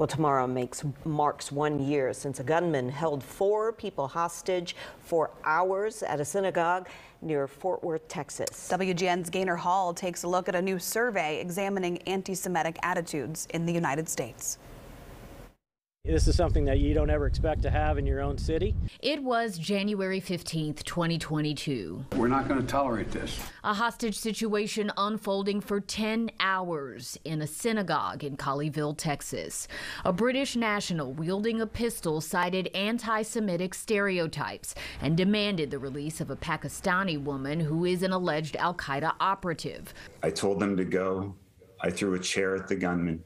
Well, tomorrow makes marks one year since a gunman held four people hostage for hours at a synagogue near Fort Worth, Texas. WGN's Gaynor Hall takes a look at a new survey examining anti-Semitic attitudes in the United States. This is something that you don't ever expect to have in your own city. It was January 15th, 2022. We're not going to tolerate this. A hostage situation unfolding for 10 hours in a synagogue in Colleyville, Texas. A British national wielding a pistol cited anti Semitic stereotypes and demanded the release of a Pakistani woman who is an alleged Al Qaeda operative. I told them to go. I threw a chair at the gunman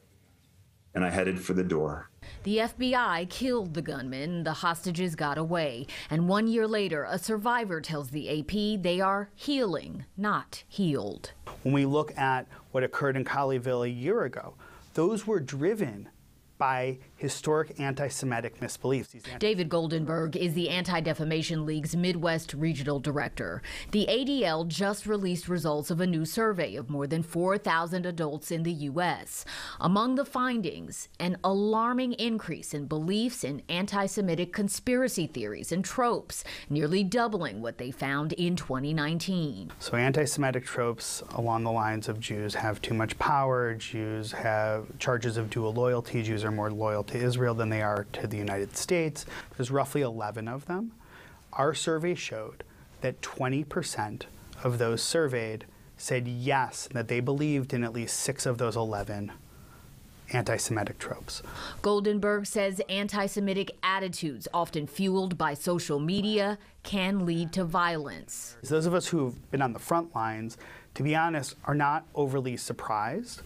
and I headed for the door. The FBI killed the gunman. The hostages got away. And one year later, a survivor tells the AP they are healing, not healed. When we look at what occurred in Colleyville a year ago, those were driven by historic anti-Semitic misbeliefs. David Goldenberg is the Anti-Defamation League's Midwest Regional Director. The ADL just released results of a new survey of more than 4,000 adults in the U.S. Among the findings, an alarming increase in beliefs in anti-Semitic conspiracy theories and tropes, nearly doubling what they found in 2019. So anti-Semitic tropes along the lines of Jews have too much power, Jews have charges of dual loyalty, Jews are are more loyal to Israel than they are to the United States. There's roughly 11 of them. Our survey showed that 20% of those surveyed said yes, that they believed in at least six of those 11 anti Semitic tropes. Goldenberg says anti Semitic attitudes, often fueled by social media, can lead to violence. Those of us who've been on the front lines, to be honest, are not overly surprised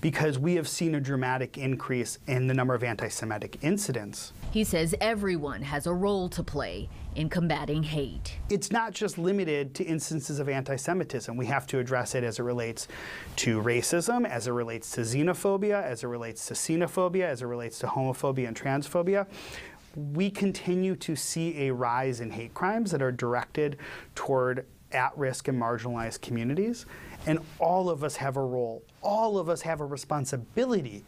because we have seen a dramatic increase in the number of anti Semitic incidents. He says everyone has a role to play in combating hate. It's not just limited to instances of anti Semitism. We have to address it as it relates to racism, as it relates to xenophobia, as it relates to xenophobia, as it relates to homophobia and transphobia we continue to see a rise in hate crimes that are directed toward at risk and marginalized communities. And all of us have a role, all of us have a responsibility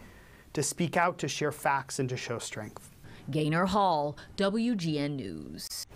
to speak out, to share facts, and to show strength. Gaynor Hall, WGN News.